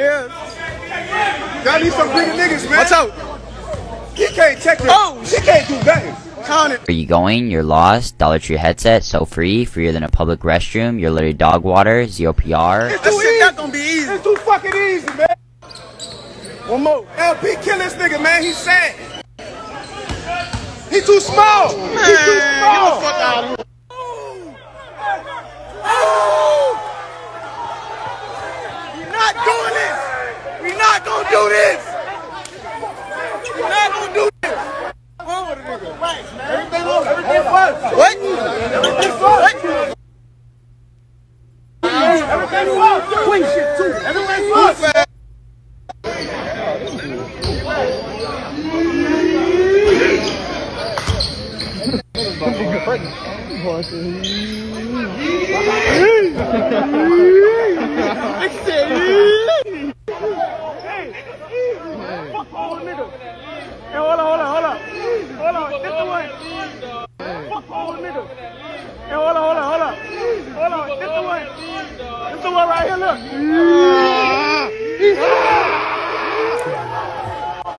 Y'all need some bigger niggas, man. Watch out. He can't check it. Oh, He can't do nothing. Count it. You going? You're lost. Dollar Tree headset, so free, freer than a public restroom. You're literally dog water, zero PR. It's too easy. not gonna be easy. It's too fucking easy, man. One more. LP kill this nigga, man. He's sad. He too small. He too Man, get the fuck out of here. We not doing this. We not gonna do this. Not gonna do this. Wrong with a nigga. Right, man. Everything on. Everything first. What? Everything first. Everything first. Quick shit too. Everything first. Hey, hold on, hold on, hold on. Hold on, this the one. Fuck all niggas. Hey, hold on, hold on, hold on. Hold on, this the one. This the one right here, look.